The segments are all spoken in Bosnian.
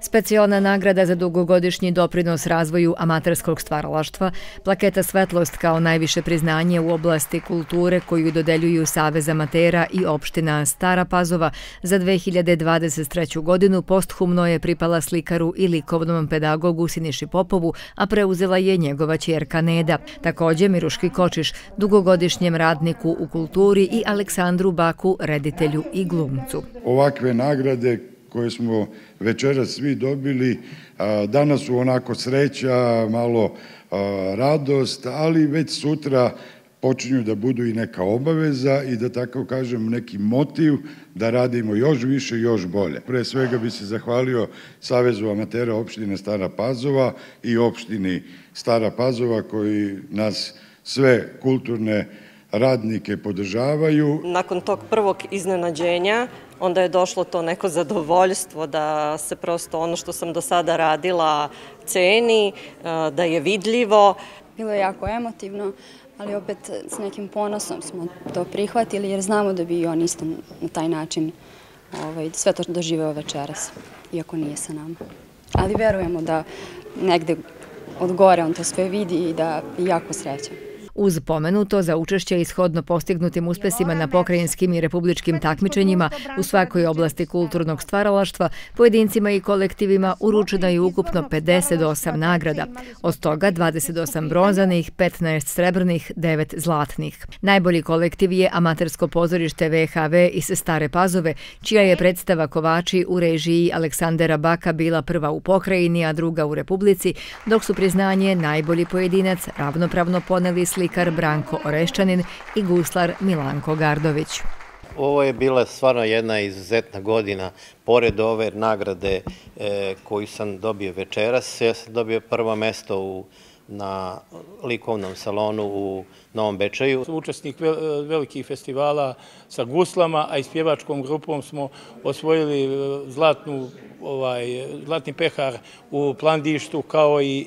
Specijalna nagrada za dugogodišnji doprinos razvoju amaterskog stvaralaštva, plaketa Svetlost kao najviše priznanje u oblasti kulture koju dodeljuju Savez amatera i opština Stara Pazova za 2023. godinu posthumno je pripala slikaru i likovnom pedagogu Siniši Popovu, a preuzela je njegova čjerka Neda. Također Miruški Kočiš, dugogodišnjem radniku u kulturi i Aleksandru Baku, reditelju i glumcu. Ovakve nagrade koje smo večera svi dobili. Danas su onako sreća, malo radost, ali već sutra počinju da budu i neka obaveza i da tako kažem neki motiv da radimo još više, još bolje. Pre svega bi se zahvalio Savezu amatera opštine Stara Pazova i opštini Stara Pazova koji nas sve kulturne radnike podržavaju. Nakon tog prvog iznenađenja onda je došlo to neko zadovoljstvo da se prosto ono što sam do sada radila ceni, e, da je vidljivo. Bilo je jako emotivno, ali opet s nekim ponosom smo to prihvatili jer znamo da bi i on isto na taj način ovaj, sve to doživeo večeras, iako nije sa nama. Ali verujemo da negde od gore on to sve vidi i da je jako srećan. Uz pomenuto za učešće ishodno postignutim uspesima na pokrajinskim i republičkim takmičenjima u svakoj oblasti kulturnog stvaralaštva, pojedincima i kolektivima uručeno je ukupno 58 nagrada. Od toga 28 bronzanih, 15 srebrnih, 9 zlatnih. Najbolji kolektiv je amatersko pozorište VHV iz Stare Pazove, čija je predstava Kovači u režiji Aleksandera Baka bila prva u pokrajini, a druga u republici, dok su priznanje najbolji pojedinac ravnopravno poneli sli slikar Branko Oreščanin i guslar Milanko Gardović. Ovo je bila stvarno jedna izuzetna godina. Pored ove nagrade e, koju sam dobio večeras, ja sam dobio prvo mesto u na likovnom salonu u Novom Bečaju. Učesnik velikih festivala sa guslama, a i s pjevačkom grupom smo osvojili e, zlatnu ovaj, zlatni pehar u plandištu kao i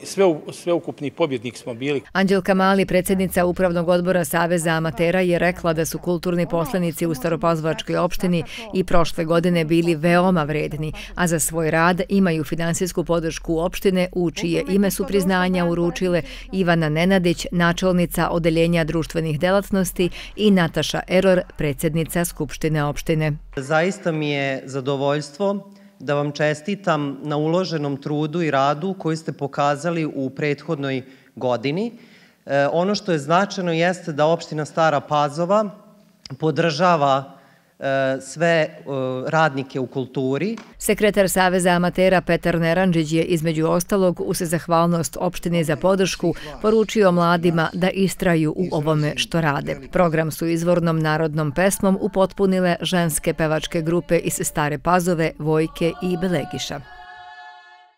sveukupni pobjednik smo bili. Anđelka Mali, predsjednica Upravnog odbora Saveza amatera, je rekla da su kulturni poslenici u Staropozvačkoj opštini i prošle godine bili veoma vredni, a za svoj rad imaju finansijsku podršku opštine u čije ime su priznanja uručile Ivana Nenadić, načelnica Odeljenja društvenih delatnosti i Nataša Eror, predsjednica Skupštine opštine. Zaista mi je zadovoljstvo da vam čestitam na uloženom trudu i radu koji ste pokazali u prethodnoj godini. E, ono što je značajno jeste da opština Stara Pazova podržava Eh, sve eh, radnike u kulturi. Sekretar Saveza amatera Petar Neranđić je između ostalog u se zahvalnost opštine za podršku poručio mladima da istraju u ovome što rade. Program su izvornom narodnom pesmom upotpunile ženske pevačke grupe iz Stare Pazove, Vojke i Belegiša.